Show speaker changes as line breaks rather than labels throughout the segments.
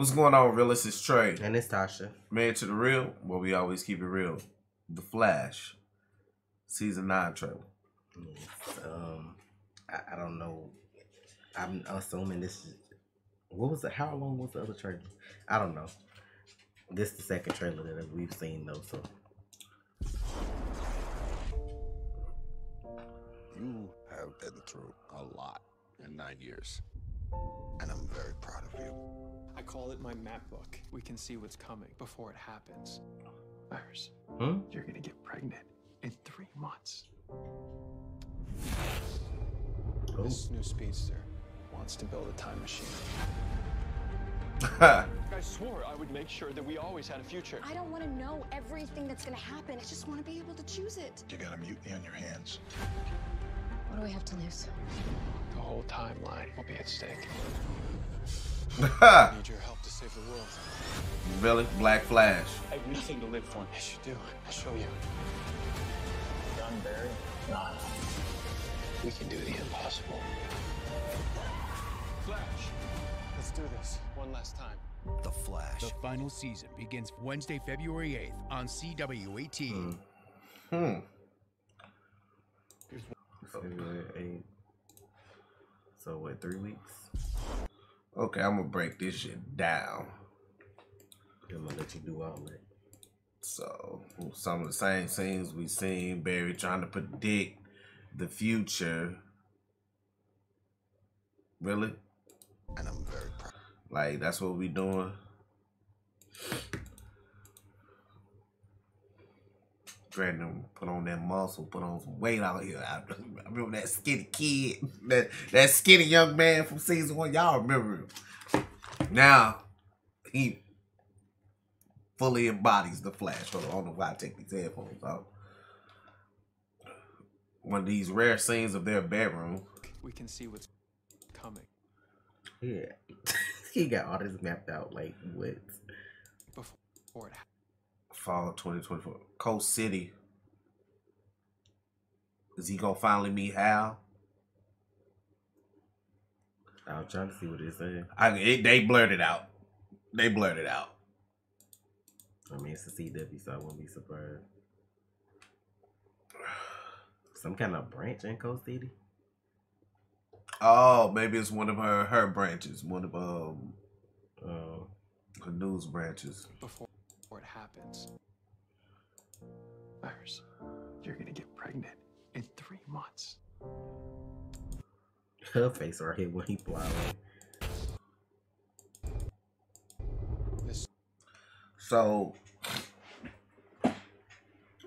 What's going on, realist? It's Tre.
And it's Tasha.
Man to the real, where we always keep it real. The Flash, season nine trailer.
Yes, um, I, I don't know. I'm assuming this is what was it? How long was the other trailer? I don't know. This is the second trailer that we've seen though. So
You have been through a lot in nine years, and I'm very proud of you.
I call it my map book. We can see what's coming before it happens. Iris,
Hmm?
you're gonna get pregnant in three months.
Oh.
This new speedster wants to build a time machine. I swore I would make sure that we always had a future.
I don't want to know everything that's going to happen. I just want to be able to choose it.
You got a mutiny on your hands.
What do we have to lose?
The whole timeline will be at stake. I need your help to save the world.
Really? Black Flash.
I have nothing to live for. Yes, you do. I'll show you. John Barry? Not. We can do the impossible. Flash, let's do this one last time.
The Flash.
The final season begins Wednesday, February 8th on CW18.
Hmm.
February eight. So what? Three weeks.
Okay, I'm gonna break this shit down.
I'm gonna let you do all that.
So some of the same scenes we seen Barry trying to predict the future. Really?
And I'm very proud.
Like that's what we doing. Brandon put on that muscle, put on some weight out here. I, I remember that skinny kid, that that skinny young man from season one. Y'all remember him? Now he fully embodies the Flash. Hold on, I don't know why I take these headphones off. One of these rare scenes of their bedroom.
We can see what's coming
Yeah. he got all this mapped out. Like what?
before it happens.
Fall 2024. Coast City. Is he gonna finally meet Hal?
I'm trying to see what it said.
I it, they blurred it out. They blurred it out.
I mean, it's a CW, so I won't be surprised. Some kind of branch in Coast City.
Oh, maybe it's one of her her branches, one of um
Oh,
her news branches.
Before it happens. Iris, you're gonna get pregnant in three months.
her face right here when he.
This
So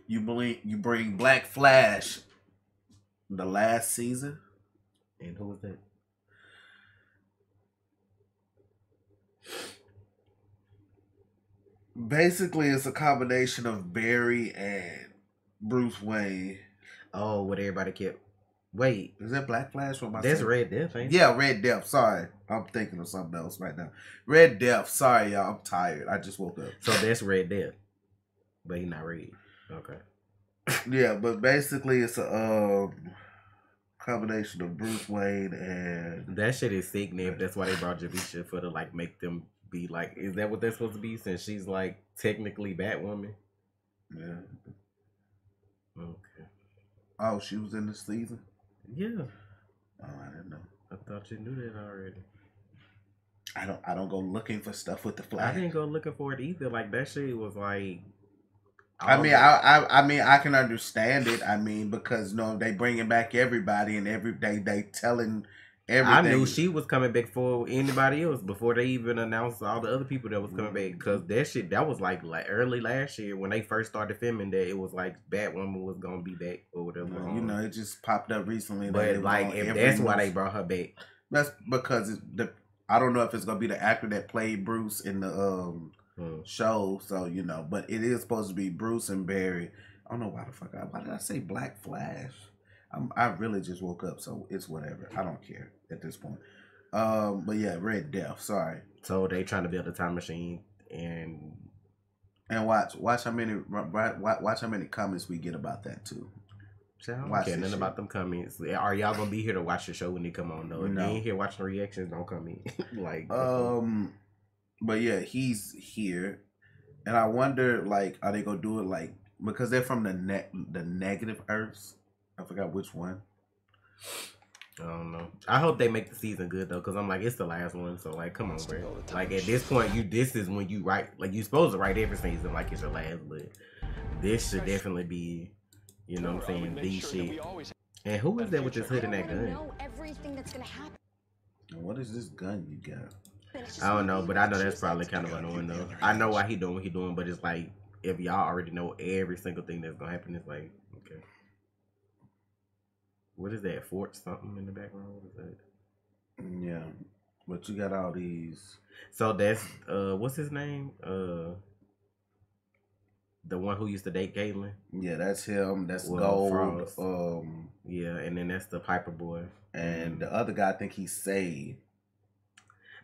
you believe you bring Black Flash the last season?
And who was that?
Basically, it's a combination of Barry and Bruce Wayne.
Oh, what everybody kept. Wait,
Is that Black Flash? Or am I
that's
saying-
Red Death, ain't it?
Yeah, Red Death. Sorry, I'm thinking of something else right now. Red Death. Sorry, y'all. I'm tired. I just woke up.
So that's Red Death, but he not red. Okay.
Yeah, but basically, it's a um, combination of Bruce Wayne and
That shit is sick, Nip. That's why they brought Javicia for to like make them be like. Is that what they're supposed to be? Since she's like technically Batwoman.
yeah.
Okay.
Oh, she was in this season.
Yeah,
Oh, I didn't know.
I thought you knew that already.
I don't. I don't go looking for stuff with the
flag.
I
didn't go looking for it either. Like that shit was like.
I mean, I, I, I mean, I can understand it. I mean, because you know they bringing back everybody and every day they telling everything.
I knew she was coming back for anybody else before they even announced all the other people that was coming back. Because that shit, that was like, like early last year when they first started filming that it was like Batwoman was gonna be back or whatever.
Well, you know, it just popped up recently.
but like, if that's why they brought her back.
That's because it's the. I don't know if it's gonna be the actor that played Bruce in the um
Hmm.
show. So you know, but it is supposed to be Bruce and Barry. I don't know why the fuck. I, why did I say Black Flash? I'm, I really just woke up, so it's whatever. I don't care at this point. Um, but yeah, Red Death. Sorry.
So they trying to build a time machine and
And watch, watch how many, watch, watch how many comments we get about that too.
I don't
Watch
care nothing
shit.
about them comments. Are y'all gonna be here to watch the show when they come on though? If
No.
you ain't here watching the reactions, don't come in. like
Um, but yeah, he's here, and I wonder like, are they gonna do it like because they're from the ne- the negative Earths? I forgot which one.
I don't know. I hope they make the season good though, cause I'm like it's the last one, so like come on, bro. Like at this point, you this is when you write like you supposed to write every season like it's your last, but this should definitely be, you know what I'm saying, the shit. And who is that with this hood and that gun?
know everything that's gonna happen.
And what is this gun you got?
I don't know, but I know that's probably kind of annoying though. I know why he doing what he doing, but it's like if y'all already know every single thing that's gonna happen, it's like okay. What is that? Fort something in the background? What is that?
Yeah, but you got all these.
So that's uh, what's his name? Uh, the one who used to date Caitlin.
Yeah, that's him. That's
Well,
Gold.
Frost.
Um,
Yeah, and then that's the Piper boy.
and the other guy, I think he's saved.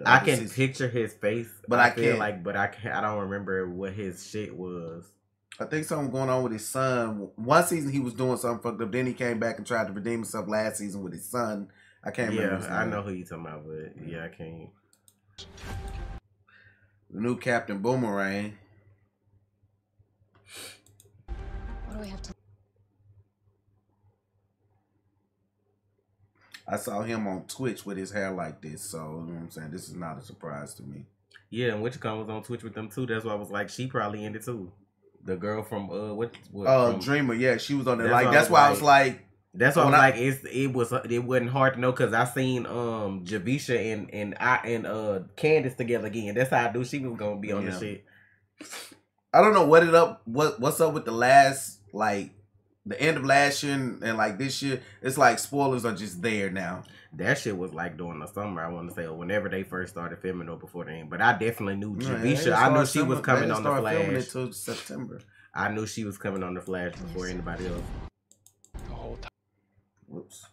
I can picture his face,
But
I,
I
feel
can't-
like, but I can't. I don't remember what his shit was.
I think something going on with his son. One season he was doing something fucked up. Then he came back and tried to redeem himself last season with his son. I can't remember.
Yeah,
his
I know who you talking about, but yeah, I can't.
The new Captain Boomerang.
What do we have to?
I saw him on Twitch with his hair like this, so you know what I'm saying. This is not a surprise to me.
Yeah, and WitchCon was on Twitch with them too. That's why I was like, she probably ended too. The girl from uh, what? what
Uh,
from-
Dreamer, yeah, she was on there.
That's
Like that's why I was like,
That's why I was
When I-
like, it's it was it wasn't hard to know because I seen um Javicia and and I and uh Candice together again. That's how I knew she was gonna be on
Yeah.
the shit.
I don't know what it up, what what's up with the last like the end of last year and, and like this year. It's like spoilers are just there now.
That shit was like during the summer. I want to say, or whenever they first started filming, or before then. But I definitely knew
Yeah,
Javicia.
didn't
I knew
start
she was coming on the
didn't filming
Flash.
it September.
I knew she was coming on the Flash before anybody else.
The whole time.
Whoops.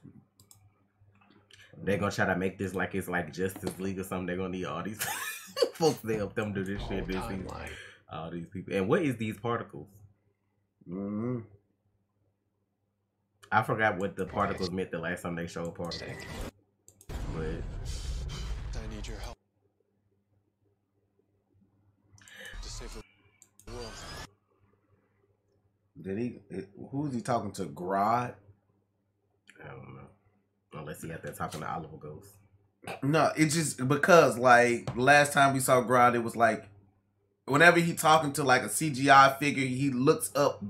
They're gonna try to make this like it's like Justice League or something. They're gonna need all these folks to help them do this
whole
shit. This season.
timeline.
All these people. And what is these particles?
hmm
I forgot what the particles meant the last time they showed particles.
Mistake.
But
I need your help. To save the world.
Did he? Eh, who is he talking to? Grodd?
I don't know. Unless he out there talking to Oliver Ghost.
No, it's just because like last time we saw Grodd, it was like whenever he talking to like a CGI figure, he looks up.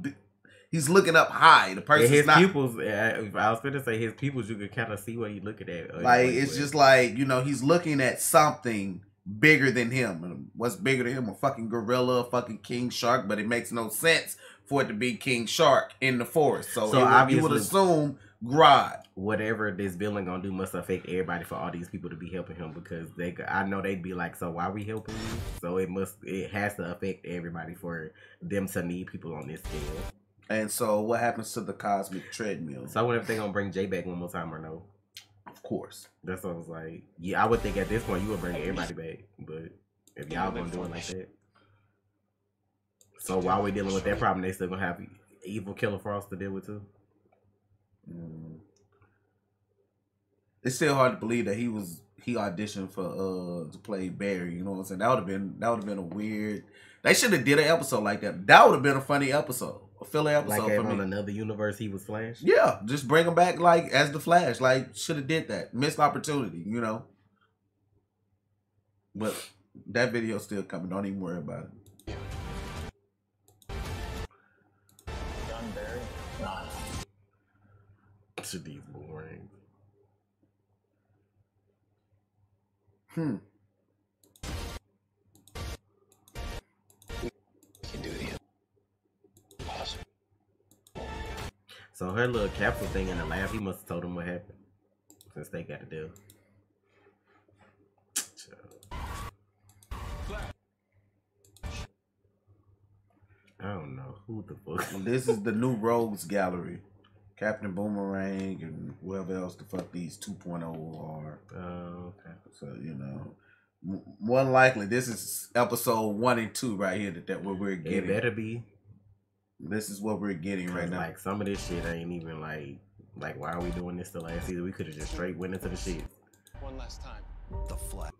He's looking up high. The
And
person's
his
not
pupils, uh, I was gonna say his pupils, you can kind of see what he looking at. uh,
like it's just like you know he's looking at something bigger than him. And what's bigger than him? A fucking gorilla, a fucking king shark. But it makes no sense for it to be King Shark in the forest. So,
So
it you would assume Grodd.
whatever this villain gonna do must affect everybody for all these people to be helping him because they I know they'd be like, so why we helping you? So it must it has to affect everybody for them to need people on this scale.
And so what happens to the cosmic treadmill?
So I wonder if they're gonna bring Jay back one more time or no.
of course.
That's what I was like. Yeah, I would think at this point you would bring everybody back, but if y'all gonna do it like that. So while we're dealing with that problem, they still gonna have evil Killer Frost to deal with too.
Mm. It's still hard to believe that he was he auditioned for uh to play Barry. You know what I'm saying? That would have been that would have been a weird. They should have did an episode like that. That would have been a funny episode, filler episode
Like
for
on another universe he was Flash.
Yeah, just bring him back like as the Flash. Like should have did that. Missed opportunity, you know. But that video's still coming. Don't even worry about it.
Not.
To these boomerangs.
Hmm.
So her little capsule thing in the lab, he must have told him what happened. Since they got to do. I don't know who the fuck.
This is the new Rogues Gallery. Captain Boomerang and whoever else the fuck these 2.0 are.
Oh, okay.
So, you know, more likely, this is episode one and two right here that, that we're getting.
It
getting.
better be.
This is what we're getting right now.
like some of this shit ain't even like like why are we doing this the last season? We could have just straight went into the shit.
One last time.
The Flash.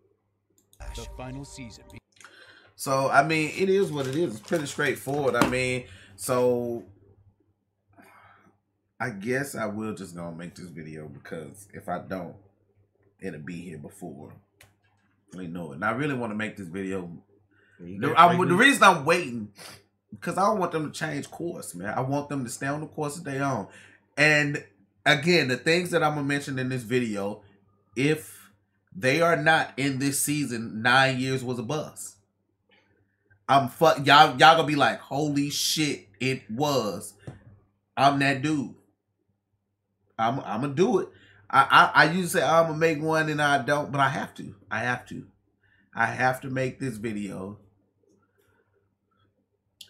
The final season.
So I mean, it is what it is. It's pretty straightforward. I mean, so I guess I will just gonna make this video because if I don't, it'll be here before we know it. And I really want to make this video.
You
The, I'm, the reason I'm waiting because I want them to change course, man. I want them to stay on the course that they on. And again, the things that I'm gonna mention in this video, if they are not in this season, nine years was a bust. I'm fuck y'all. Y'all gonna be like, holy shit, it was. I'm that dude. I'm I'm gonna do it. I, I I usually say I'm gonna make one and I don't, but I have to. I have to. I have to make this video.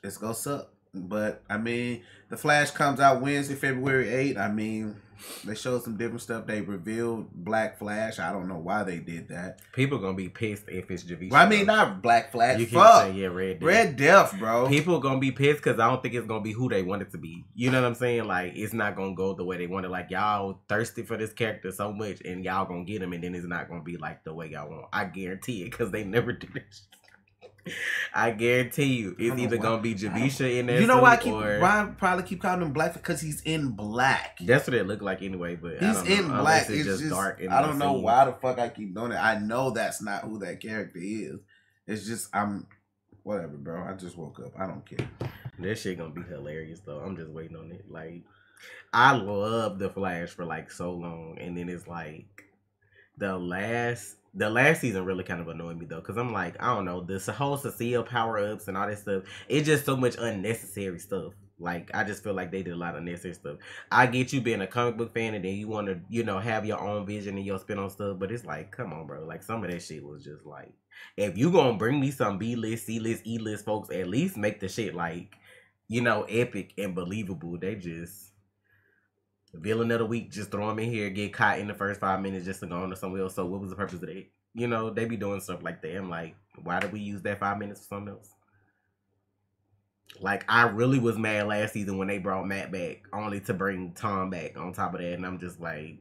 It's gonna suck. But I mean, the Flash comes out Wednesday, February 8th. I mean, they showed some different stuff. They revealed Black Flash. I don't know why they did that.
People gonna be pissed if it's Javicia.
Well, I mean, not Black Flash.
you
Fuck.
saying yeah, red. Death.
Red Death, bro.
People gonna be pissed because I don't think it's gonna be who they want it to be. You know what I'm saying? Like it's not gonna go the way they want it. Like y'all thirsty for this character so much, and y'all gonna get him, and then it's not gonna be like the way y'all want. I guarantee it because they never do this. I guarantee you, it's either gonna be Javicia in there.
you know why I keep
or-
Ryan probably keep calling him Black because he's in black.
That's what it looked like anyway. But I
He's
don't know,
in
unless
black.
It's,
It's
just, dark.
I don't know
scene.
why the fuck I keep doing it. I know that's not who that character is. It's just I'm whatever, bro. I just woke up. I don't care.
This shit gonna be hilarious though. I'm just waiting on it. Like, I love the Flash for like so long, and then it's like the last the last season really kind of annoyed me though, because I'm like, I don't know, this whole Cecile power ups and all this stuff. It's just so much unnecessary stuff. Like, I just feel like they did a lot of unnecessary stuff. I get you being a comic book fan and then you want to, you know, have your own vision and your spin on stuff, but it's like, come on, bro. Like, some of that shit was just like, if you gonna bring me some B list, C list, E list folks, at least make the shit like, you know, epic and believable. They just villain of the week, just throw him in here, get caught in the first five minutes just to go on to somewhere else. So what was the purpose of that? You know, they be doing stuff like that. I'm like, why did we use that five minutes for something else? Like I really was mad last season when they brought Matt back, only to bring Tom back on top of that, and I'm just like,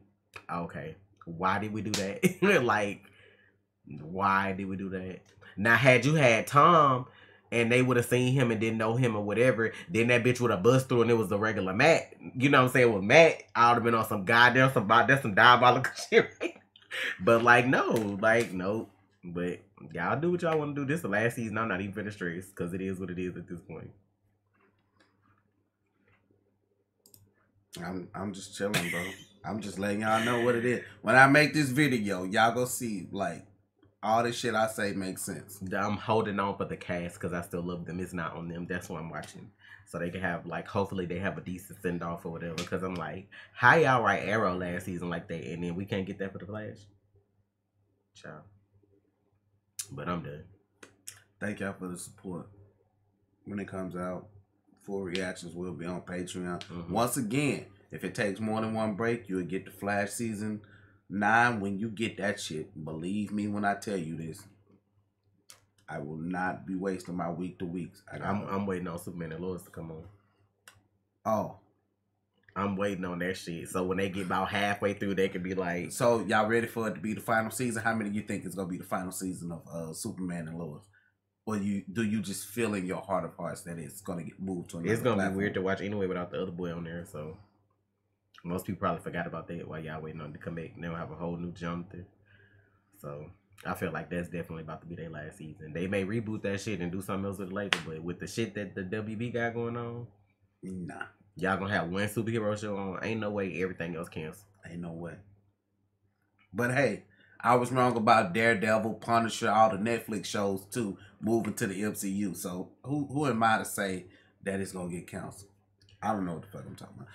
okay, why did we do that? like, why did we do that? Now, had you had Tom and they would have seen him and didn't know him or whatever, then that bitch would have bust through and it was the regular Matt. You know what I'm saying? With Matt, I would have been on some goddamn some that's some diabolical shit? But like, no, like, no. But y'all do what y'all want to do. This the last season. I'm not even finished stress because it is what it is at this point.
I'm I'm just chilling, bro. I'm just letting y'all know what it is. When I make this video, y'all go see like all this shit I say makes sense.
I'm holding on for the cast because I still love them. It's not on them. That's what I'm watching. So they can have like hopefully they have a decent send off or whatever. Because I'm like, how y'all write Arrow last season like that and then we can't get that for the Flash? Ciao. But I'm done.
Thank y'all for the support. When it comes out, full reactions will be on Patreon.
Mhm.
Once again, if it takes more than one break, you'll get the Flash season nine. When you get that shit, believe me when I tell you this, I will not be wasting my week to weeks. I got,
I'm I'm waiting on Superman and Lois to come on.
oh,
I'm waiting on that shit. So when they get about halfway through, they can be like,
so y'all ready for it to be the final season? How many you think is gonna be the final season of uh, Superman and Lois? Or you do you just feel in your heart of hearts that it's gonna get moved to another
it's gonna
platform?
be weird to watch anyway without the other boy on there. So most people probably forgot about that while y'all waiting on to come back. They'll have a whole new Jonathan. So I feel like that's definitely about to be their last season. They may reboot that shit and do something else with it later, but with the shit that the WB got going on,
Nah,
y'all gonna have one superhero show on. Ain't no way everything else canceled.
ain't no way. But hey, I was wrong about Daredevil, Punisher, all the Netflix shows too, moving to the MCU. So who who am I to say that it's gonna get canceled? I don't know what the fuck I'm talking about.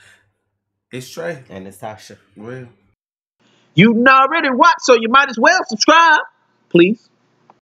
It's Tre.
And it's Tasha.
Well.
You now already watched, so you might as well subscribe, please.